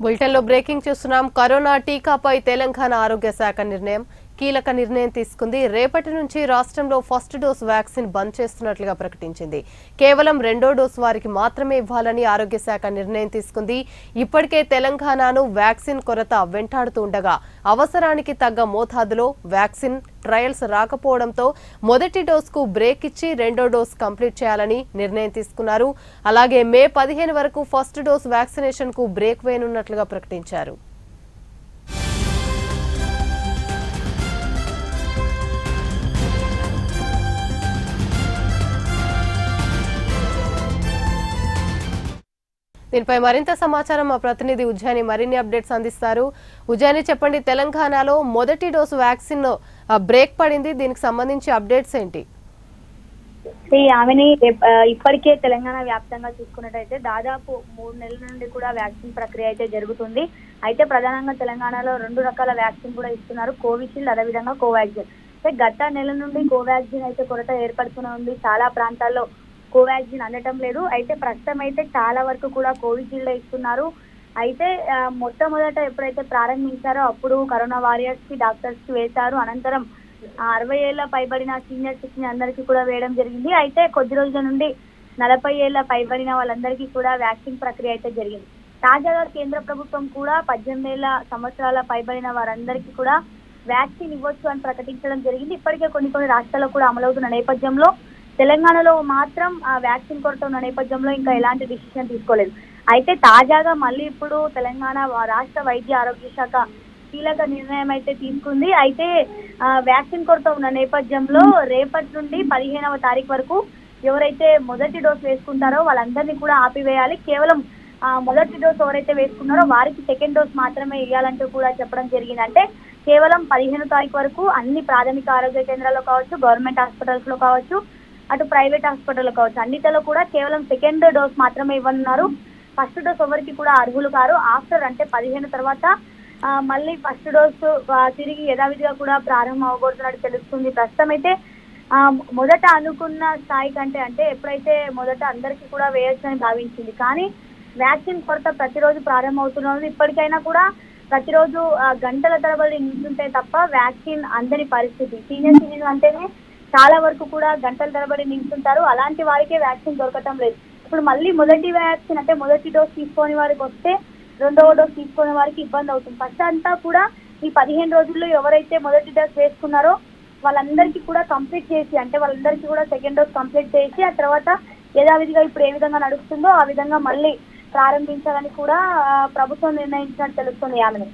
బులెటిన్లో బ్రేకింగ్ చూస్తున్నాం. కరోనా టీకాపై తెలంగాణ ఆరోగ్య శాఖ నిర్ణయం. కీలక నిర్ణయం తీసుకుంది. రేపటి నుంచి రాష్ట్రంలో ఫస్ట్ డోస్ వ్యాక్సిన్ బంద్ చేస్తున్నట్లుగా ప్రకటించింది. కేవలం రెండో డోస్ వారికి మాత్రమే ఇవ్వాలని ఆరోగ్య శాఖ నిర్ణయం తీసుకుంది. ఇప్పటికే తెలంగాణను వ్యాక్సిన్ కొరత వెంటాడుతూ ఉండగా అవసరానికి తగ్గ మోతాదులో వ్యాక్సిన్ ట్రయల్స్ రాకపోవడంతో మొదటి డోస్కు బ్రేక్ ఇచ్చి రెండో డోస్ కంప్లీట్ చేయాలని నిర్ణయం తీసుకున్నారు. అలాగే మే పదిహేను వరకు ఫస్ట్ డోస్ వ్యాక్సినేషన్కు బ్రేక్ వేయనున్నట్లుగా ప్రకటించారు. దీనిపై మరింత సమాచారం మా ప్రతినిధి ఉజ్జాని మరిన్ని అప్డేట్స్ అందిస్తారు. ఉజ్జాని చెప్పండి తెలంగాణలో మొదటి డోసు వ్యాక్సిన్ బ్రేక్ పడింది. దీనికి సంబంధించి అప్డేట్స్ ఏంటి? ఆమెని ఇప్పటికే తెలంగాణ వ్యాప్తంగా చూసుకున్నట్టయితే దాదాపు మూడు నెలల నుండి కూడా వ్యాక్సిన్ ప్రక్రియ అయితే జరుగుతుంది. అయితే ప్రధానంగా తెలంగాణలో రెండు రకాల వ్యాక్సిన్ కూడా ఇస్తున్నారు. కోవిషీల్డ్ అదేవిధంగా కోవాక్సిన్. అయితే గత నెల నుండి కోవాక్సిన్ అయితే కొరత ఏర్పడుతూనే ఉంది. చాలా ప్రాంతాల్లో కోవాక్సిన్ అందటం లేదు. అయితే ప్రస్తుతం అయితే చాలా వరకు కూడా కోవిషీల్డ్ ఇస్తున్నారు. అయితే మొట్టమొదట ఎప్పుడైతే ప్రారంభించారో అప్పుడు కరోనా వారియర్స్కి డాక్టర్స్కి వేశారు. అనంతరం అరవై ఏళ్ళ పైబడిన సీనియర్ సిటిజన్ అందరికీ కూడా వేయడం జరిగింది. అయితే కొద్ది రోజుల నుండి నలభై ఏళ్ళ పైబడిన వాళ్ళందరికీ కూడా వ్యాక్సిన్ ప్రక్రియ అయితే జరిగింది. తాజాగా కేంద్ర ప్రభుత్వం కూడా పద్దెనిమిది ఏళ్ళ సంవత్సరాల పైబడిన వారందరికీ కూడా వ్యాక్సిన్ ఇవ్వచ్చు అని ప్రకటించడం జరిగింది. ఇప్పటికే కొన్ని కొన్ని రాష్ట్రాల్లో కూడా అమలవుతున్న నేపథ్యంలో తెలంగాణలో మాత్రం ఆ వ్యాక్సిన్ కొరత ఉన్న నేపథ్యంలో ఇంకా ఎలాంటి డిసిషన్ తీసుకోలేదు. అయితే తాజాగా మళ్ళీ ఇప్పుడు తెలంగాణ రాష్ట్ర వైద్య ఆరోగ్య శాఖ కీలక నిర్ణయం అయితే తీసుకుంది. అయితే వ్యాక్సిన్ కొరత ఉన్న నేపథ్యంలో రేపటి నుండి పదిహేనవ తారీఖు వరకు ఎవరైతే మొదటి డోస్ వేసుకుంటారో వాళ్ళందరినీ కూడా ఆపివేయాలి. కేవలం మొదటి డోస్ ఎవరైతే వేసుకున్నారో వారికి సెకండ్ డోస్ మాత్రమే ఇవ్వాలంటూ కూడా చెప్పడం జరిగింది అంటే కేవలం పదిహేను తారీఖు వరకు అన్ని ప్రాథమిక ఆరోగ్య కేంద్రాల్లో కావచ్చు గవర్నమెంట్ హాస్పిటల్స్లో కావచ్చు అటు ప్రైవేట్ హాస్పిటల్ కావచ్చు. అన్నిటిలో కూడా కేవలం సెకండ్ డోస్ మాత్రమే ఇవ్వనున్నారు. ఫస్ట్ డోస్ ఎవరికి కూడా అర్హులు కారు. ఆఫ్టర్ అంటే పదిహేను తర్వాత మళ్ళీ ఫస్ట్ డోస్ తిరిగి యథావిధిగా కూడా ప్రారంభం అవ్వబోతున్నట్టు తెలుస్తుంది. ప్రస్తుతం అయితే మొదట అనుకున్న స్థాయి కంటే అంటే ఎప్పుడైతే మొదట అందరికీ కూడా వేయొచ్చని భావించింది. కానీ వ్యాక్సిన్ కొరత ప్రతిరోజు ప్రారంభమవుతున్నది. ఇప్పటికైనా కూడా ప్రతిరోజు ఆ, గంటల తరబడి నింటుంటే తప్ప వ్యాక్సిన్ అందని పరిస్థితి. సీనియర్ సిటిజన్ అంటేనే చాలా వరకు కూడా గంటల తరబడి నింటుంటారు అలాంటి వారికే వ్యాక్సిన్ దొరకటం లేదు. ఇప్పుడు మళ్ళీ మొదటి వ్యాక్సిన్ అంటే మొదటి డోస్ తీసుకోని వారికి వస్తే రెండవ డోస్ తీసుకునే వారికి ఇబ్బంది అవుతుంది. ఫస్ట్ అంతా కూడా ఈ పదిహేను రోజుల్లో ఎవరైతే మొదటి డోస్ వేసుకున్నారో వాళ్ళందరికీ కూడా కంప్లీట్ చేసి అంటే వాళ్ళందరికీ కూడా సెకండ్ డోస్ కంప్లీట్ చేసి ఆ తర్వాత యథావిధిగా ఇప్పుడు ఏ విధంగా నడుస్తుందో ఆ విధంగా మళ్ళీ ప్రారంభించాలని కూడా ప్రభుత్వం నిర్ణయించినట్టు తెలుస్తుంది ఆమెను